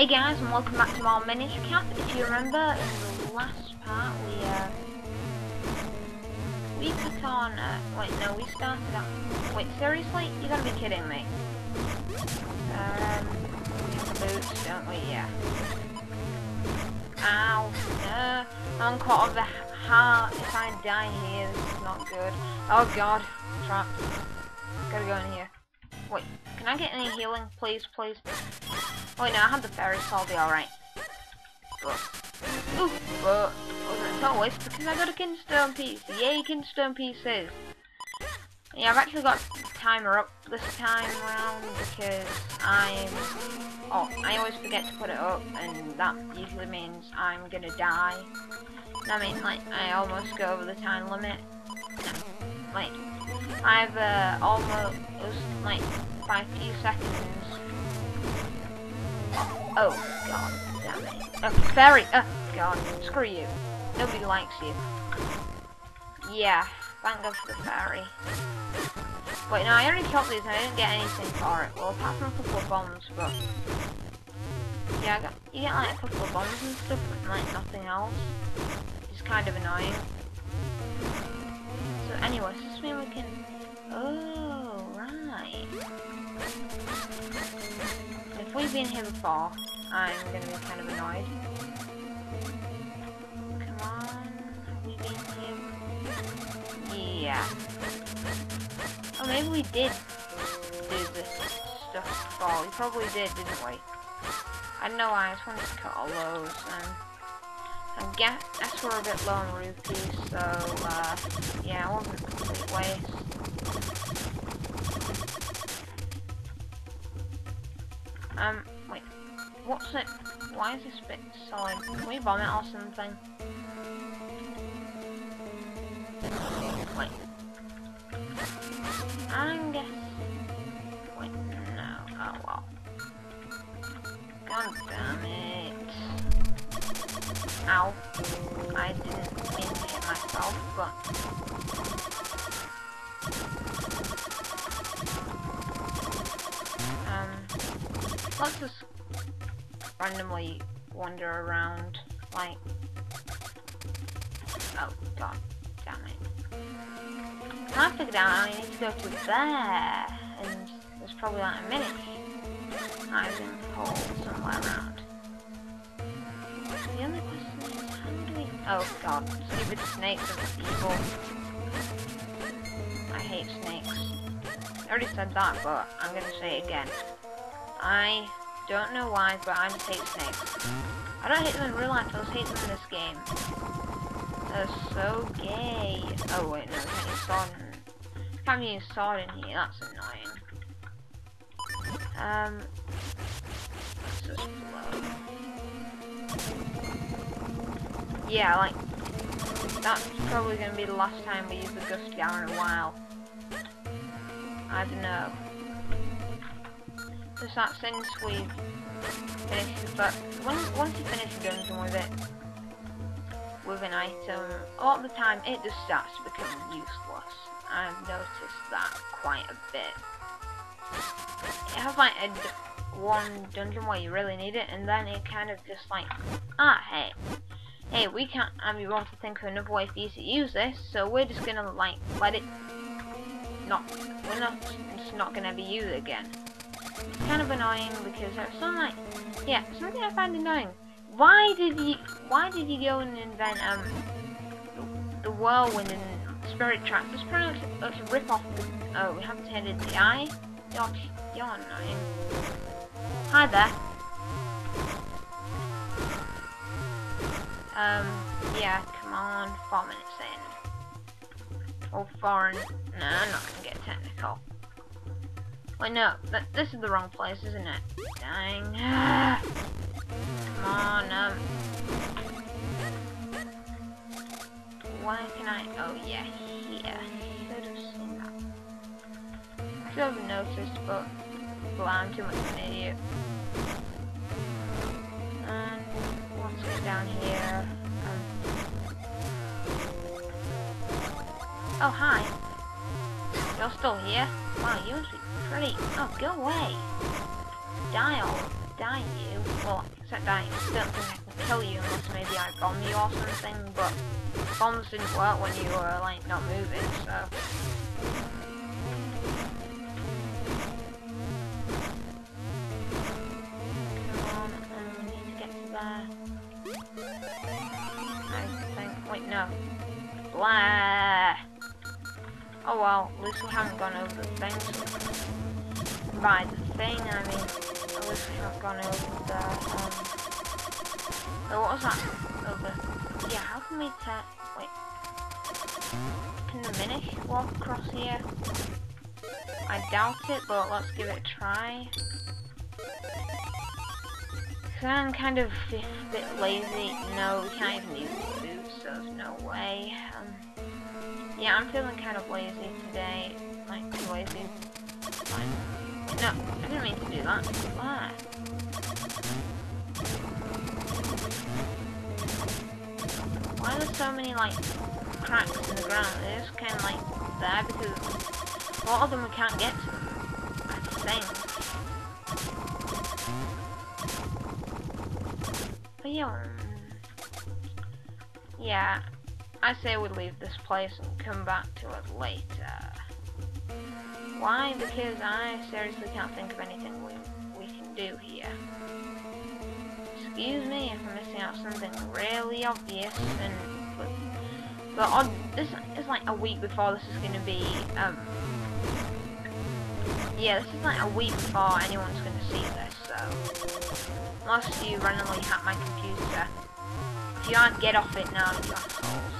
Hey guys, and welcome back to more Minish Cap. If you remember, in the last part, we, uh, we took on, uh, wait, no, we started off, wait, seriously? You gotta be kidding me. Um, boots, don't we? Yeah. Ow, no, I'm caught of the heart. If I die here, this is not good. Oh god, trapped. Gotta go in here. Wait, can I get any healing, please, please? Oh wait, no, I have the fairy, so I'll be alright. Ooh, but, wasn't it always because I got a kinstone piece. Yay, kinstone pieces. Yeah, I've actually got timer up this time around because I'm, oh, I always forget to put it up, and that usually means I'm gonna die. I mean, like, I almost go over the time limit. Like, I've uh, almost, like, five few seconds. Oh, god, damn it. Oh, fairy! Oh, god, screw you. Nobody likes you. Yeah, thank god for the fairy. Wait, no, I already killed these and I didn't get anything for it. Well, apart from a couple of bombs, but... Yeah, I got, you get like a couple of bombs and stuff, but like nothing else. It's kind of annoying. If we've been here before, I'm gonna be kind of annoyed. Come on? Yeah. Oh, maybe we did do this stuff before. We probably did, didn't we? I don't know why, I just wanted to cut all those, I guess we're a bit low on rupees, so, uh, yeah, it wasn't a complete waste. Um, wait, what's it, why is this bit solid? Can we bomb it or something? Wait. Guess. Wait, no. Oh well. God damn it. Ow. I didn't mean to hit myself, but. Let's just randomly wander around, like. Oh, god. Damn it. I figured out I need to go to there, and there's probably like a minute hiding hole somewhere around. The only question is, how do we... Oh god, stupid snakes are evil. I hate snakes. I already said that, but I'm gonna say it again. I don't know why, but I just hate snakes. I don't hate them in real life, I just hate them in this game. They're so gay. Oh wait, no, can't use sword. In, can't use sword in here. That's annoying. Um. Yeah, like that's probably gonna be the last time we use the gust jar in a while. I don't know. Just that since we've finished, but once once you finish the dungeon with it with an item, a lot of the time it just starts to become useless. I've noticed that quite a bit. It has like a one dungeon where you really need it, and then it kind of just like, ah, hey, hey, we can't, and we want to think of another way for you to use this, so we're just gonna like let it not, we're not just not gonna ever use it again. Kind of annoying because there's some like, yeah, something I find annoying why did you why did you go and invent um the whirlwind and Spirit Tracks? Just pretty much a rip off the oh we haven't tended the eye. You're you're annoying. Hi there. Um yeah, come on, four minutes in. Or foreign no, I'm not gonna get technical. Wait no, th this is the wrong place, isn't it? Dang. Come on, um... Why can I... Oh, yeah, here. Should have seen that. Should have noticed, but... Well, I'm too much of an idiot. And... Get down here. Um, oh, hi. You're still here? Wow, you must be Oh, go away. Die Dial. die you. Well, except I don't think I can kill you unless maybe I bomb you or something, but bombs didn't work when you were, like, not moving, so... I think, wait, no. Blah! Oh well, at least we haven't gone over the things. By the thing, I mean, at least we haven't gone over the, um... Oh, what was that? Over... Yeah, how can we tell... Wait. Can the Minish walk across here? I doubt it, but let's give it a try. Cause I'm kind of a bit lazy. No, we can't even use the boots, so there's no way. Um, yeah, I'm feeling kind of lazy today. Like, lazy. No, I didn't mean to do that. Why? Why are there so many, like, cracks in the ground? They're just kind of, like, there because a lot of them we can't get to. I think. But yeah, um, yeah, I say we leave this place and come back to it later. Why? Because I seriously can't think of anything we, we can do here. Excuse me if I'm missing out something really obvious and but, but on, this is like a week before this is going to be um yeah this is like a week before anyone's going to see this so unless you randomly hack my computer if you aren't get off it now you assholes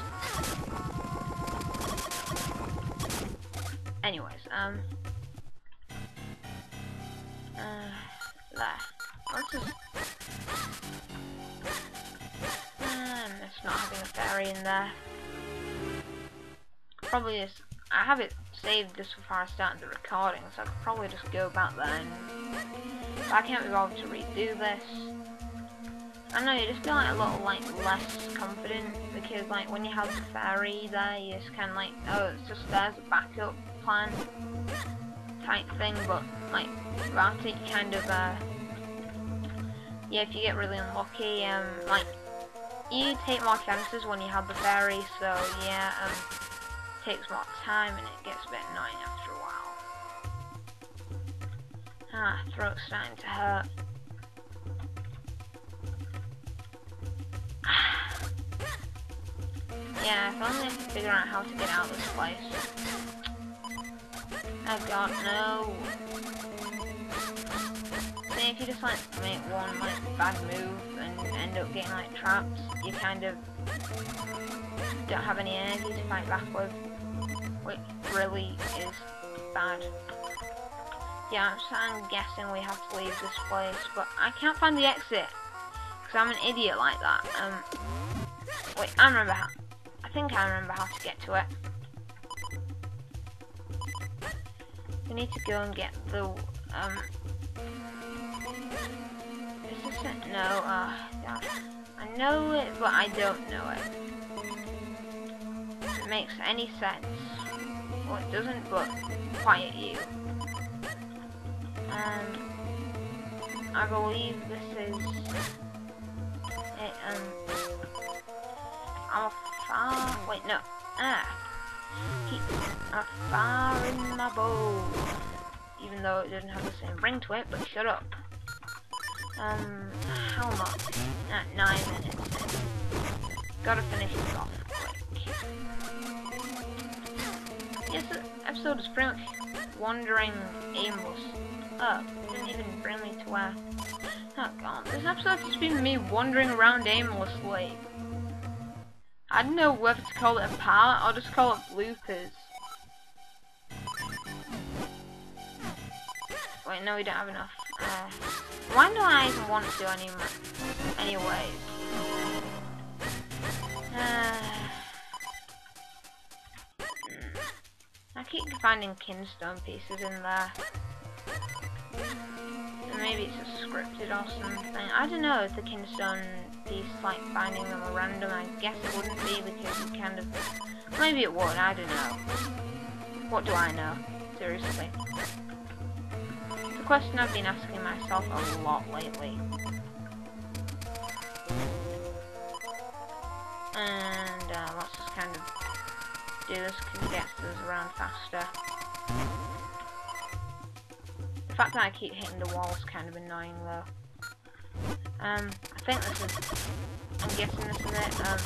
anyways um uh, there just I'm not having a fairy in there. Probably just, I have it saved just before I started the recording, so I could probably just go back there and, but I can't be bothered to redo this. I know, you just feel like a little like less confident, because like when you have the fairy there, you just kind of like, oh, it's just there's a backup type thing, but like it, kind of, uh, yeah, if you get really unlucky, um, like you take more chances when you have the fairy, so yeah, um, takes more time and it gets a bit annoying after a while. Ah, throat's starting to hurt. yeah, if only I could figure out how to get out of this place. Oh god, no See, if you just like make one like bad move and end up getting like traps, you kind of don't have any energy to fight back with, which really is bad. Yeah, I'm guessing we have to leave this place, but I can't find the exit because I'm an idiot like that. Um, wait, I remember how. I think I remember how to get to it. We need to go and get the um no, uh, I know it, but I don't know it. If it makes any sense. Well, it doesn't, but quiet you. And I believe this is it, um, far, wait, no, ah, keep a far in my bow, even though it doesn't have the same ring to it, but shut up. Um, how much? At nine minutes. Gotta finish this off. Yes, the episode is pretty much wandering aimless. Oh, didn't even bring me to where. Oh god, this episode has been me wandering around aimlessly. I don't know whether to call it a part or just call it bloopers. Wait, no, we don't have enough. Uh, why do I even want to do any anyways? Uh, I keep finding kinstone pieces in there. maybe it's just scripted or something. I don't know if the kinstone piece, like finding them are random. I guess it wouldn't be because you kind of... Maybe it would, I don't know. What do I know? Seriously question I've been asking myself a lot lately. And uh, let's just kind of do this because gets us around faster. The fact that I keep hitting the wall is kind of annoying though. Um, I think this is, I'm guessing this is it. Um,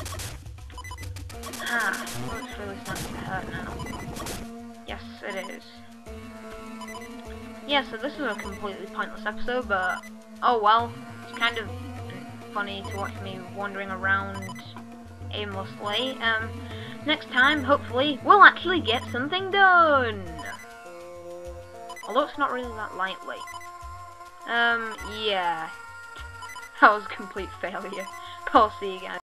ah, oh, it's really starting to hurt now. Yes, it is. Yeah, so this is a completely pointless episode, but oh well. It's kind of funny to watch me wandering around aimlessly. Um, next time, hopefully, we'll actually get something done. Although it's not really that lightly. Um, yeah. That was complete failure. I'll see you guys.